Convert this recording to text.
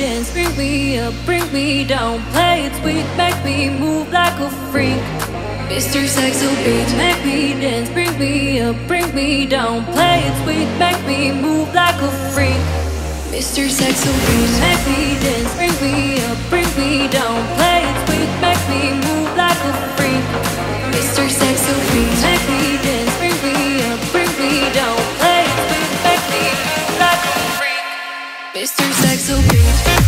bring me up, bring me down. Play it sweet, make me move like a freak. Mr. Sexo Beats, make me dance, bring me up, bring me down. Play it sweet, make me move like a freak. Mr. Sexo Beats, make me dance, bring me up, bring me down. Play it sweet, make me move like a freak. Mr. Sexo Beats, Mr. Saxobeat.